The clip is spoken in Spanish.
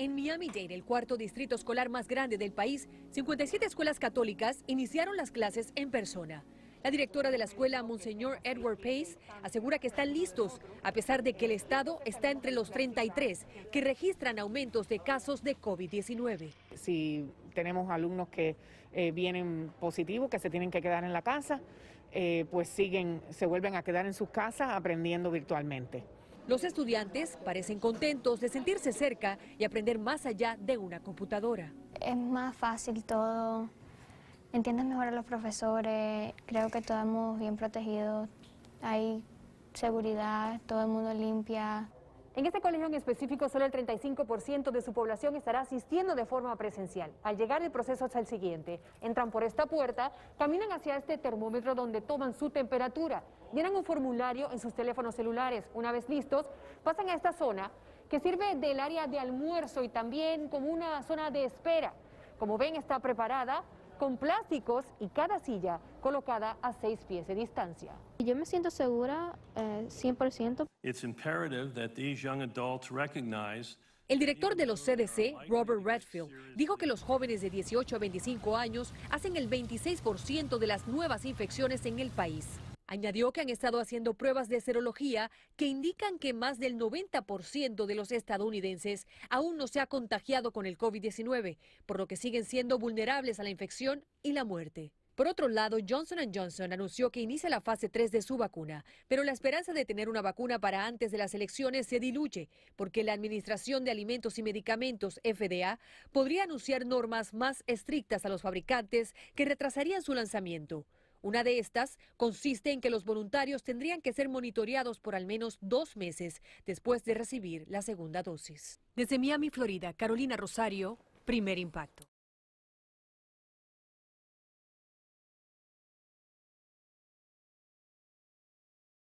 En Miami-Dade, el cuarto distrito escolar más grande del país, 57 escuelas católicas iniciaron las clases en persona. La directora de la escuela, Monseñor Edward Pace, asegura que están listos, a pesar de que el estado está entre los 33 que registran aumentos de casos de COVID-19. Si tenemos alumnos que eh, vienen positivos, que se tienen que quedar en la casa, eh, pues siguen, se vuelven a quedar en sus casas aprendiendo virtualmente. Los estudiantes parecen contentos de sentirse cerca y aprender más allá de una computadora. Es más fácil todo, entiendes mejor a los profesores, creo que estamos bien protegidos, hay seguridad, todo el mundo limpia. En este colegio en específico, solo el 35% de su población estará asistiendo de forma presencial. Al llegar el proceso es el siguiente. Entran por esta puerta, caminan hacia este termómetro donde toman su temperatura, llenan un formulario en sus teléfonos celulares. Una vez listos, pasan a esta zona que sirve del área de almuerzo y también como una zona de espera. Como ven, está preparada con plásticos y cada silla colocada a seis pies de distancia. Yo me siento segura eh, 100%. It's imperative that these young adults recognize El director de los CDC, Robert Redfield, dijo que los jóvenes de 18 a 25 años hacen el 26% de las nuevas infecciones en el país. Añadió que han estado haciendo pruebas de serología que indican que más del 90% de los estadounidenses aún no se ha contagiado con el COVID-19, por lo que siguen siendo vulnerables a la infección y la muerte. Por otro lado, Johnson Johnson anunció que inicia la fase 3 de su vacuna, pero la esperanza de tener una vacuna para antes de las elecciones se diluye, porque la Administración de Alimentos y Medicamentos, FDA, podría anunciar normas más estrictas a los fabricantes que retrasarían su lanzamiento. Una de estas consiste en que los voluntarios tendrían que ser monitoreados por al menos dos meses después de recibir la segunda dosis. Desde Miami, Florida, Carolina Rosario, primer impacto.